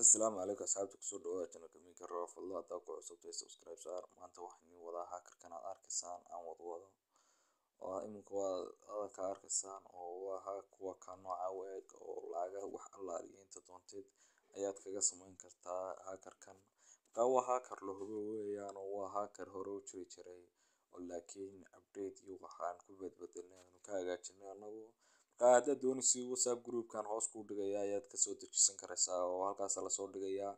Assalaamu calaykum asxaabta ku soo dhawaada channelka Minka Raw fadlan hadaa ku cusubtahay subscribe saar. Maanta waxaan idin wadaa hackerkan aad arkaysaan aan wada wado. Oo iminka waa ka arkaysaan oo waa kuwa ka nooca u eg oo lacagaha wax allaaliya inta doonteed ayaad kaga samayn kartaa hackerkan marka waa hacker la hubo weeyaan oo waa hacker hore u jiri jiray oo laakiin update iyo waxaan ku badbedelnay aanu ka hagaajinay anagu marka haddaad doonaysid whatsapp groupkan hoos kuu dhigaya ayaad ka soo dejisan karaysaa oo halkaas la soo dhigayaa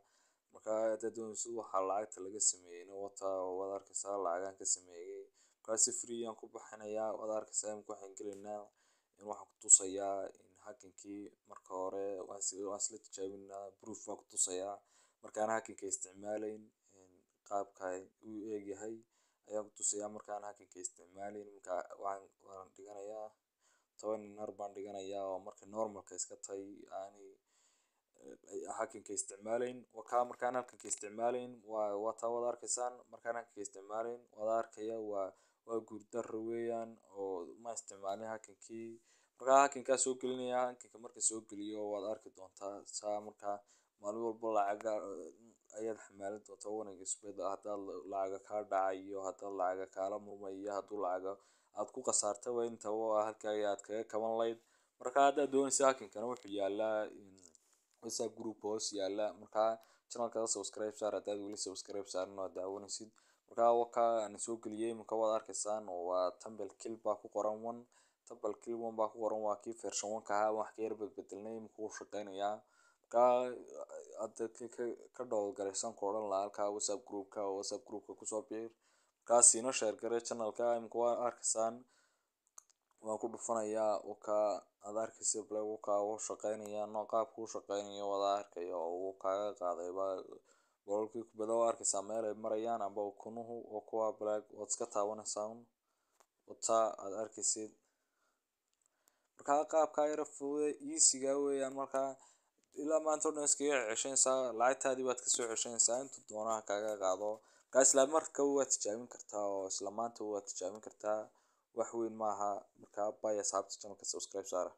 marka haddaad doonaysid waxaa lacagta laga sameeyeyna wata waad arkaysaa lacagaan ka sameeyey marka si free aan ku bixinayaa waad arkaysaa imika waxaan gelaynaa in waxaan ku tusayaa in hackinkii marka hore waan isla tijaabinaa proof baan ku tusayaa markaan hackinka isticmaalayn qaabka uu eegyahay ayaan ku tusayaa markaan hackinka isticmaalayn marka waan dhiganayaa toban dinar baan dhiganayaa oo marka normalka iska tahay aanay hackinka isticmaalayn wakaa markaan hackinka isticmaalayn waa waa taa waad arkaysaan markaan hackinka isticmaalayn waad arkaya waa waa guuldarro weeyaan oo ma isticmaalin hackinkii markaa hackinkaa soo gelinaya hackinka marka soo geliyo waad arki doontaa. Saa markaa maalin walba lacaga ayaad xamaalan doontaa wanaga isbed haddaad lacaga kaa dhacay iyo haddaad lacaga kaala murmay iyo hadduu lacaga aad ku khasaartaba intaba halkaaga aad kaga kaban lahayd. Marka haddaad doonaysa hackinkana wuxuu yaalaa whatsapp group hoos yaalla markaa channelka subscribe saar haddaad weli subscribe saarin oo daawanaysid markaa wakaa aan soo geliyey iminka waad arkaysaan oo waa tambal kill baa ku qoran one. Tambal kill one baa ku qoran waa kii version one ka wax ka yar bedbedelnay wuu shaqeynayaa. Markaa ka dhowlgaraysan ku odhan lahaa halkaa whatsapp groupka whatsapp groupka ku soo biir markaa siina share garee channelka iminka waa arkaysaan waan ku dhufanayaa wakaa aad arkaysa black wakaa wuu shaqeynayaa nooc qaabka uu shaqeynayo wada arkaya oo uu kaaga qaaday boqolkii kubada waa arkaysaa meel ay marayaan amba ukunuhu oo kuwa black waad iska taabanaysaa un wataa aad arkaysid markaa qaabka yara fudude easyga weeyaan markaa ilaa maanta oo dhan iskaga ceshanaysaa lacagtaadii baad ka soo ceshanaysaa intuu doonaha kaaga qaado. Markaa isla markaba waad tijaabin kartaa oo isla maanta waad tijaabin kartaa wax weyn maaha. Markaa bay asxaabta channelka subscribe saara